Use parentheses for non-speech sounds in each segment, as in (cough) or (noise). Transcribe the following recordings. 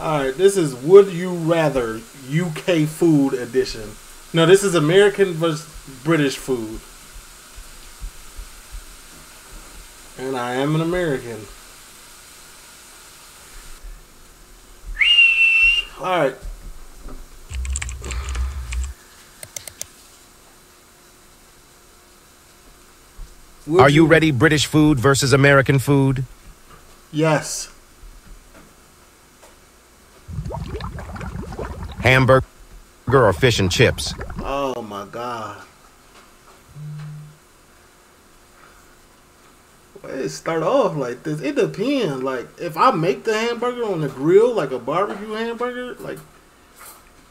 All right, this is Would You Rather UK Food Edition. No, this is American versus British food. And I am an American. All right. Would Are you ready, British food versus American food? Yes. Hamburger or fish and chips? Oh my god. It start off like this. It depends. Like if I make the hamburger on the grill, like a barbecue hamburger, like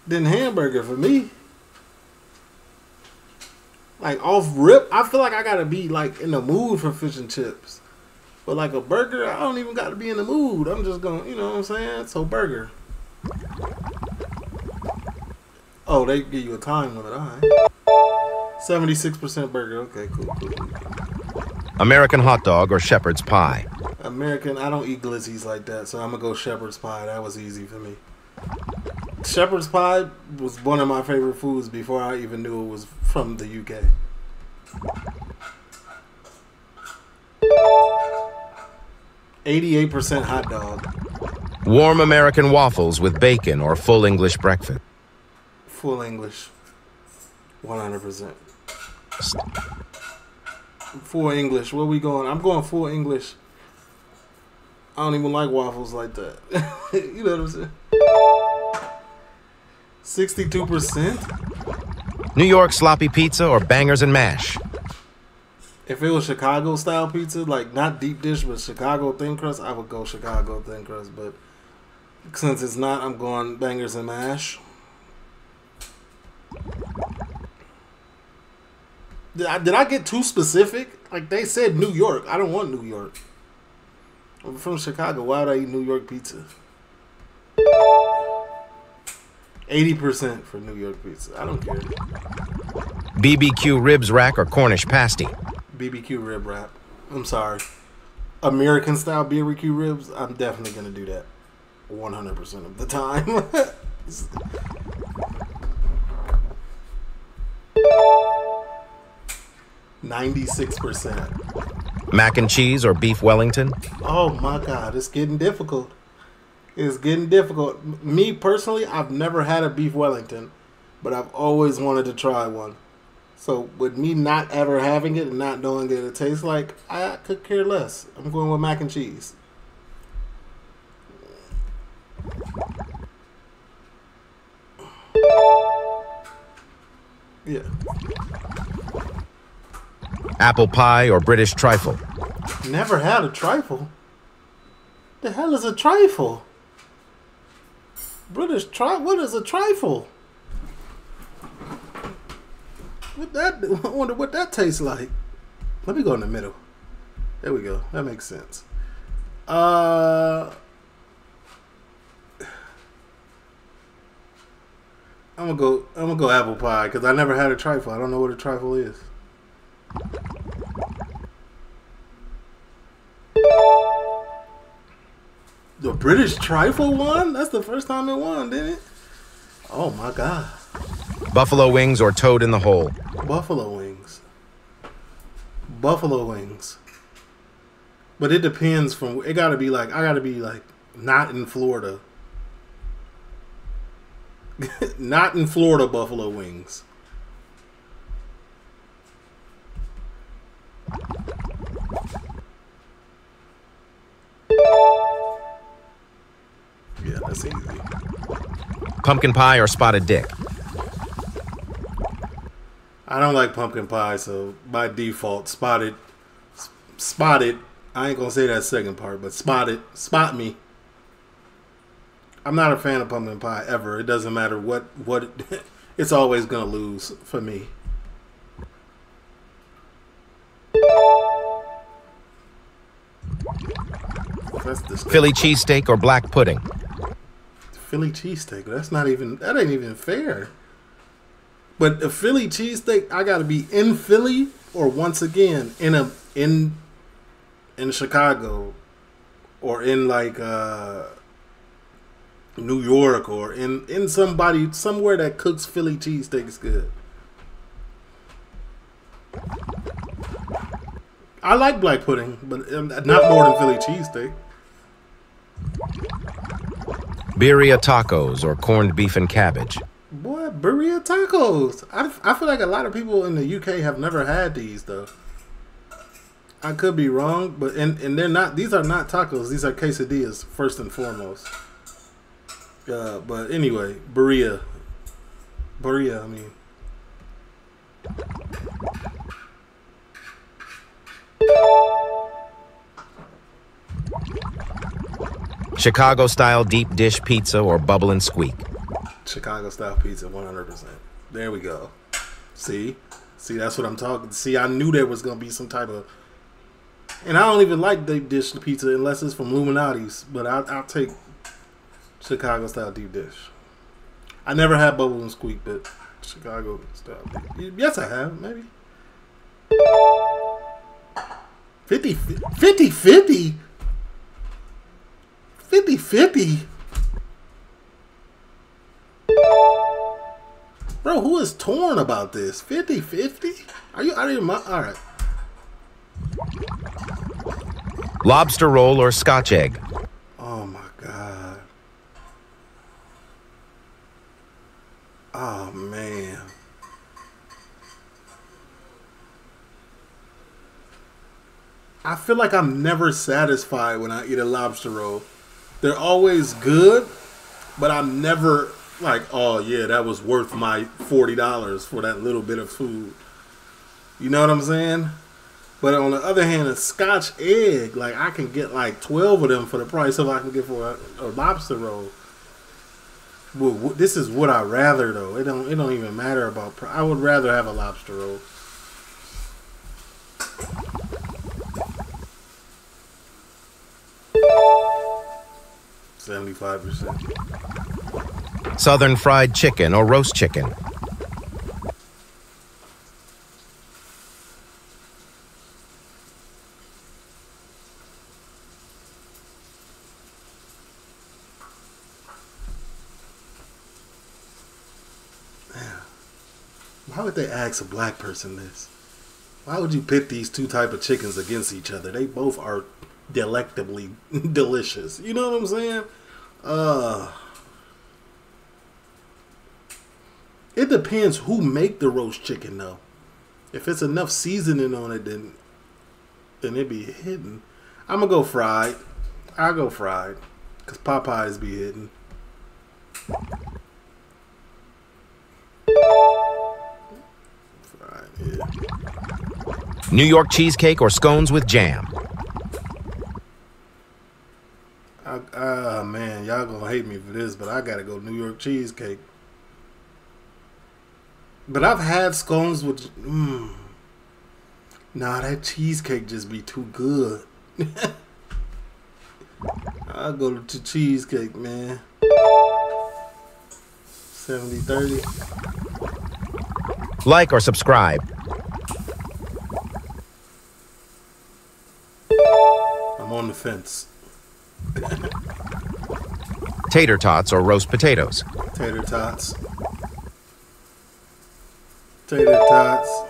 then hamburger for me. Like off rip, I feel like I gotta be like in the mood for fish and chips. But like a burger, I don't even gotta be in the mood. I'm just gonna, you know what I'm saying? So burger. Oh, they give you a time limit. All right. Seventy-six percent burger. Okay, cool, cool, cool. American hot dog or shepherd's pie? American. I don't eat glizzies like that, so I'm gonna go shepherd's pie. That was easy for me. Shepherd's pie was one of my favorite foods before I even knew it was from the UK. Eighty-eight percent hot dog. Warm American waffles with bacon or full English breakfast? Full English. One hundred percent. Full English. Where we going? I'm going full English. I don't even like waffles like that. (laughs) you know what I'm saying? Sixty-two percent. New York sloppy pizza or bangers and mash? If it was Chicago style pizza, like not deep dish, but Chicago thin crust, I would go Chicago thin crust. But since it's not, I'm going bangers and mash. Did I, did I get too specific? Like they said New York. I don't want New York. I'm from Chicago. Why would I eat New York pizza? 80% for New York pizza. I don't care. BBQ ribs rack or Cornish pasty? BBQ rib wrap. I'm sorry. American style BBQ ribs, I'm definitely going to do that 100% of the time. (laughs) Ninety-six percent. Mac and cheese or beef Wellington? Oh my God, it's getting difficult. It's getting difficult. Me personally, I've never had a beef Wellington, but I've always wanted to try one. So with me not ever having it and not knowing what it tastes like, I could care less. I'm going with mac and cheese. Yeah. Apple pie or British trifle? Never had a trifle. The hell is a trifle? British tri what is a trifle? What that (laughs) I wonder what that tastes like. Let me go in the middle. There we go. That makes sense. Uh I'm gonna go. I'm gonna go apple pie because I never had a trifle. I don't know what a trifle is. The British trifle won? That's the first time it won, didn't it? Oh my god. Buffalo wings or toad in the hole? Buffalo wings. Buffalo wings. But it depends from it gotta be like I gotta be like not in Florida. (laughs) not in Florida buffalo wings. Yeah, that's easy. Pumpkin pie or spotted dick? I don't like pumpkin pie, so by default, spotted, spotted. I ain't gonna say that second part, but spotted, spot me. I'm not a fan of pumpkin pie ever. It doesn't matter what what. (laughs) It's always gonna lose for me. Philly cheesesteak or black pudding? Philly cheesesteak. That's not even. That ain't even fair. But a Philly cheesesteak, I got to be in Philly or once again in a in in Chicago or in like uh New York or in in somebody somewhere that cooks Philly cheesesteaks good. I like black pudding, but um, not more than Philly cheesesteak. Birria tacos or corned beef and cabbage. Boy, birria tacos. I, I feel like a lot of people in the UK have never had these though. I could be wrong, but and and they're not. These are not tacos. These are quesadillas first and foremost. Uh, but anyway, birria, birria. I mean. Chicago style deep dish pizza or bubble and squeak. Chicago style pizza, 100%. There we go. See? See, that's what I'm talking. See, I knew there was going to be some type of. And I don't even like deep dish pizza unless it's from Lou Malnati's, but I, I'll take Chicago style deep dish. I never had bubble and squeak, but Chicago style. Yes, I have, maybe. 50 50 50 50 50 Bro, who is torn about this? 50 50? Are you out of your mind? All right. Lobster roll or scotch egg. Oh my God. Oh man. I feel like I'm never satisfied when I eat a lobster roll. They're always good, but I'm never like, oh yeah, that was worth my forty dollars for that little bit of food. You know what I'm saying? But on the other hand, a Scotch egg, like I can get like twelve of them for the price of I can get for a, a lobster roll. Well, this is what I rather though. It don't. It don't even matter about. I would rather have a lobster roll. Seventy-five percent. Southern fried chicken or roast chicken. Why would they ask a black person this? Why would you pit these two type of chickens against each other? They both are delectably (laughs) delicious. You know what I'm saying? Uh It depends who make the roast chicken though. If it's enough seasoning on it then then it be hidden. I'm gonna go fried. I'll go fried. Cause Popeyes be hidden. New York cheesecake or scones with jam. I, ah man, y'all gonna hate me for this, but I gotta go New York cheesecake. But I've had scones with. Mm, nah, that cheesecake just be too good. (laughs) I'll go to cheesecake, man. 70 30. Like or subscribe. I'm on the fence. (laughs) Tater tots or roast potatoes. Tater tots. Tater tots.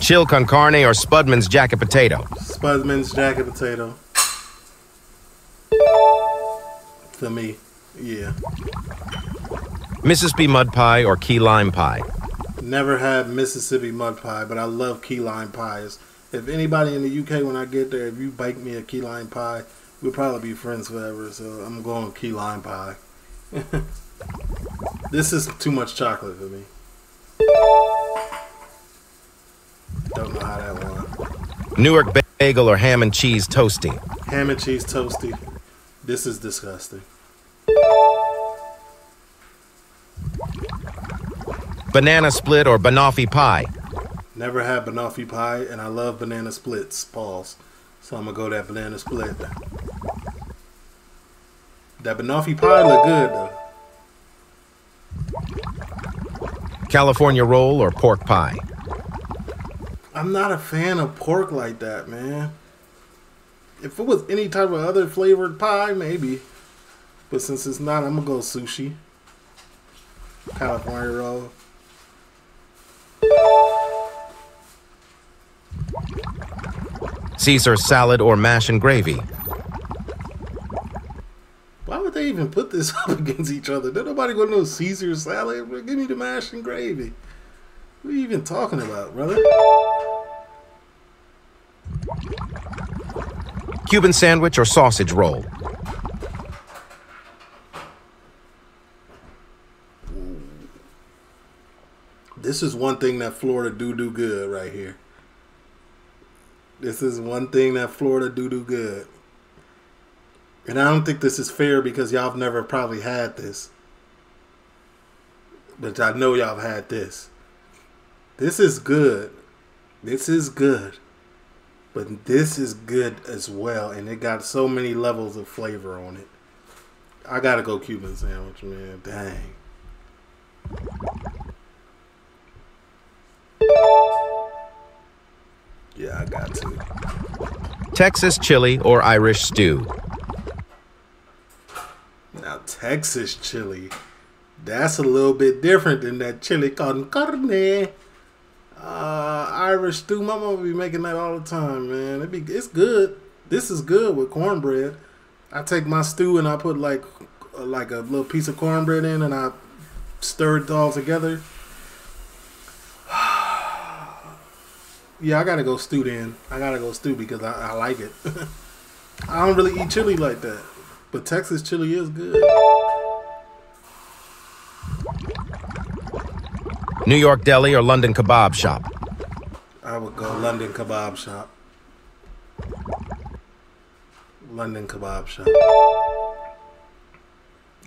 Chili con carne or Spudman's jacket potato. Spudman's jacket potato. For me, yeah. Mississippi mud pie or key lime pie. Never had Mississippi mud pie, but I love key lime pies. If anybody in the UK, when I get there, if you bake me a key lime pie, we'll probably be friends forever. So I'm going key lime pie. (laughs) this is too much chocolate for me. Don't know how that went. New York bagel or ham and cheese toasty. Ham and cheese toasty. This is disgusting. Banana split or banoffee pie. Never had banoffee pie, and I love banana splits. Pause. So I'm gonna go that banana split. That banoffee pie look good though. California roll or pork pie. I'm not a fan of pork like that, man. If it was any type of other flavored pie, maybe. But since it's not, I'm gonna go sushi. California roll. Caesar salad or mash and gravy. Even put this (laughs) up against each other? Did nobody gonna know Caesar salad? Give me the mash and gravy. What are you even talking about, brother? Cuban sandwich or sausage roll. This is one thing that Florida do do good right here. This is one thing that Florida do do good. And I don't think this is fair because y'all have never probably had this. But I know y'all have had this. This is good. This is good. But this is good as well. And it got so many levels of flavor on it. I gotta go Cuban sandwich, man. Dang. Yeah, I got to. Texas chili or Irish stew. Texas chili, that's a little bit different than that chili con carne. Uh, Irish stew, my mama be making that all the time, man. It be, it's good. This is good with cornbread. I take my stew and I put like like a little piece of cornbread in, and I stir it all together. (sighs) yeah, I gotta go stew then. I gotta go stew because I, I like it. (laughs) I don't really eat chili like that, but Texas chili is good. New York deli or London kebab shop. I would go London kebab shop. London kebab shop.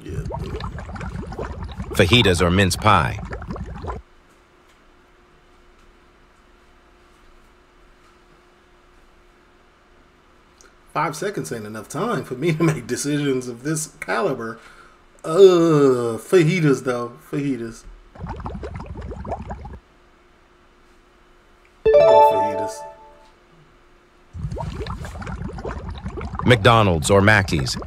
Yeah. Fajitas or mince pie. Five seconds ain't enough time for me to (laughs) make decisions of this caliber. Uh, fajitas though, fajitas. McDonald's or Mackey's.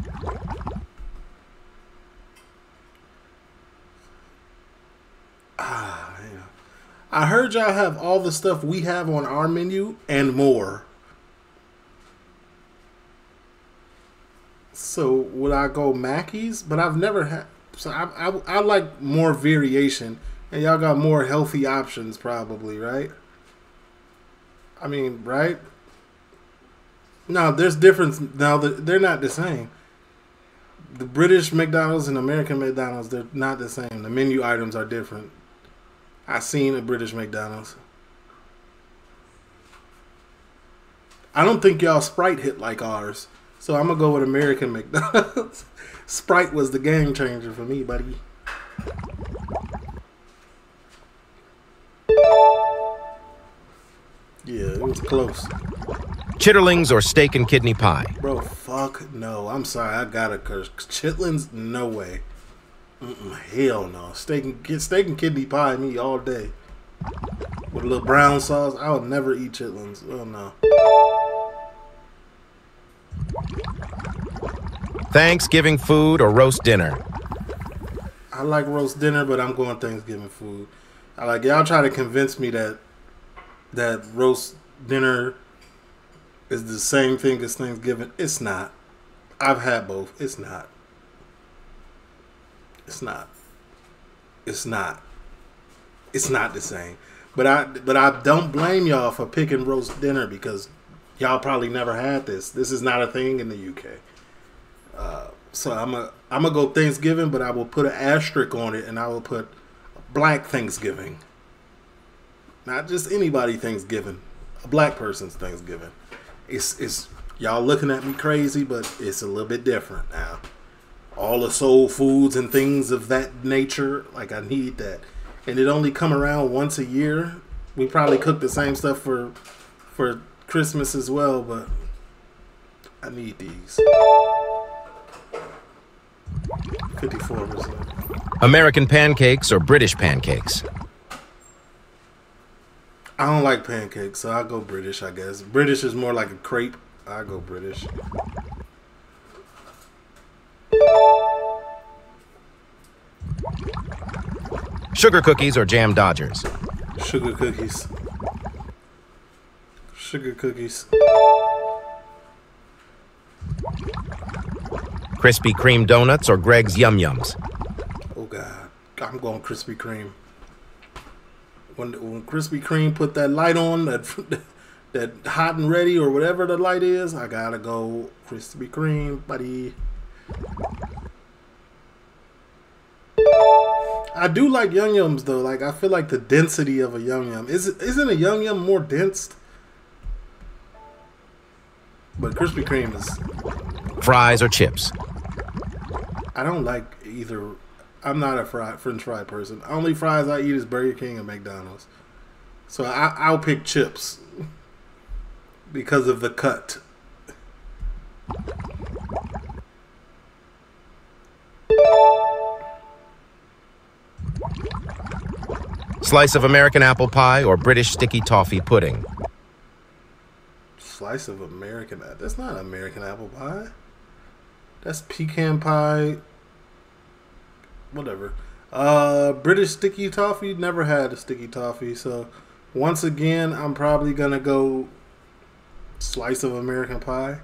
Ah, man. I heard y'all have all the stuff we have on our menu and more. So would I go Mackey's? But I've never had. So I, I I like more variation, and y'all got more healthy options probably, right? I mean, right? No, there's difference. Now they're not the same. The British McDonald's and American McDonald's they're not the same. The menu items are different. I've seen a British McDonald's. I don't think y'all Sprite hit like ours. So I'm gonna go with American McDonald's. (laughs) Sprite was the game changer for me, buddy. Yeah, it was close. Chitterlings or steak and kidney pie. Bro, fuck no. I'm sorry, I gotta curse. Chitlins, no way. Mm-mm, hell no. Steak and, steak and kidney pie me all day. With a little brown sauce. I would never eat chitlins. Oh no. Thanksgiving food or roast dinner. I like roast dinner, but I'm going Thanksgiving food. I like y'all try to convince me that that roast dinner is the same thing as Thanksgiving. It's not. I've had both. It's not. It's not. It's not. It's not the same. But I but I don't blame y'all for picking roast dinner because y'all probably never had this. This is not a thing in the UK. Uh, so I'm a I'm gonna go Thanksgiving, but I will put an asterisk on it, and I will put Black Thanksgiving. Not just anybody Thanksgiving, a black person's Thanksgiving. It's it's y'all looking at me crazy, but it's a little bit different now. All the soul foods and things of that nature, like I need that, and it only come around once a year. We probably cook the same stuff for for Christmas as well, but I need these. Fifty-four percent. American pancakes or British pancakes. I don't like pancakes, so I'll go British, I guess. British is more like a crepe. I go British. Sugar cookies or jam dodgers? Sugar cookies. Sugar cookies. Krispy Kreme donuts or Greggs Yum Yums? Oh God, I'm going Krispy Kreme. When when Krispy Kreme put that light on that (laughs) that hot and ready or whatever the light is, I gotta go Krispy Kreme, buddy. I do like Yum Yums though. Like I feel like the density of a Yum Yum is isn't a Yum Yum more dense? But Krispy Kreme is. Fries or chips? I don't like either. I'm not a fry, French fry person. Only fries I eat is Burger King and McDonald's. So I, I'll pick chips because of the cut. Slice of American apple pie or British sticky toffee pudding? Slice of American. That's not American apple pie. That's pecan pie. Whatever. Uh, British sticky toffee. Never had a sticky toffee. So once again, I'm probably gonna go slice of American pie.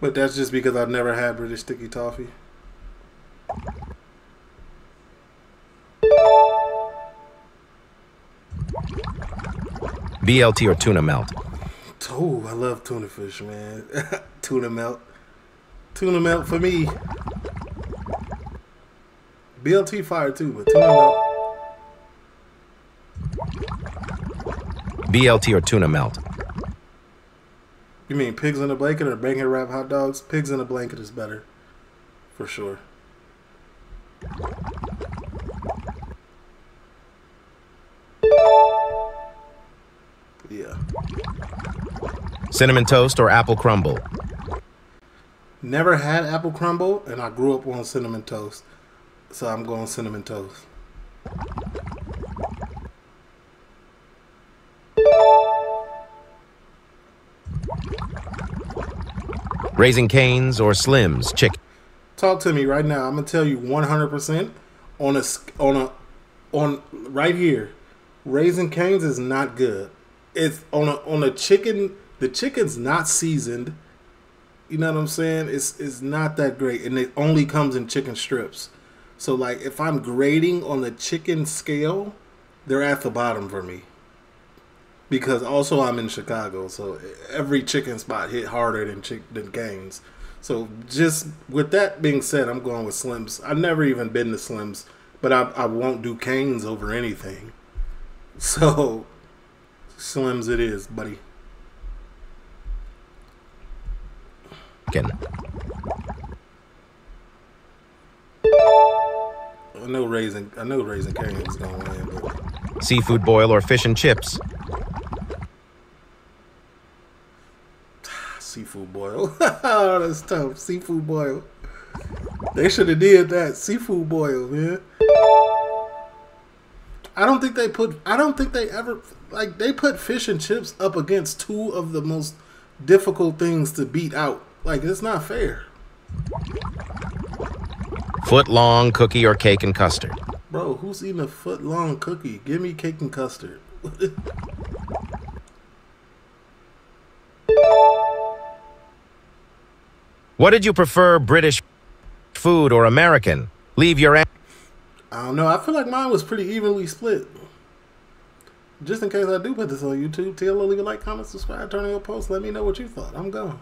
But that's just because I've never had British sticky toffee. BLT or tuna melt? Oh, I love tuna fish, man. (laughs) tuna melt. Tuna melt for me. BLT fire too, but tuna melt. BLT or tuna melt? You mean pigs in a blanket or bacon wrap hot dogs? Pigs in a blanket is better. For sure. Cinnamon toast or apple crumble? Never had apple crumble, and I grew up on cinnamon toast. So I'm going cinnamon toast. Raising Cane's or slims? Chicken? Talk to me right now. I'm gonna tell you 100% on a on a on right here. Raising Cane's is not good. It's on a on a chicken. The chicken's not seasoned. You know what I'm saying? It's it's not that great, and it only comes in chicken strips. So like, if I'm grading on the chicken scale, they're at the bottom for me. Because also I'm in Chicago, so every chicken spot hit harder than chick than Cane's. So just with that being said, I'm going with Slims. I've never even been to Slims, but I I won't do Cane's over anything. (laughs) So Slims it is, buddy. Chicken. I know raising I know raising is gonna win, but Seafood boil or fish and chips? (sighs) seafood boil. (laughs) oh, that's tough. Seafood boil. They should have did that. Seafood boil, man. I don't think they put. I don't think they ever like they put fish and chips up against two of the most difficult things to beat out. Like it's not fair, Foot long cookie or cake and custard? bro. Who's eating a foot long cookie? Give me cake and custard. (laughs) What did you prefer, British food or American? Leave your an- I don't know. I feel like mine was pretty evenly split. Just in case I do put this on YouTube, tell leave a like, comment, subscribe, turn on your post. Let me know what you thought. I'm gone.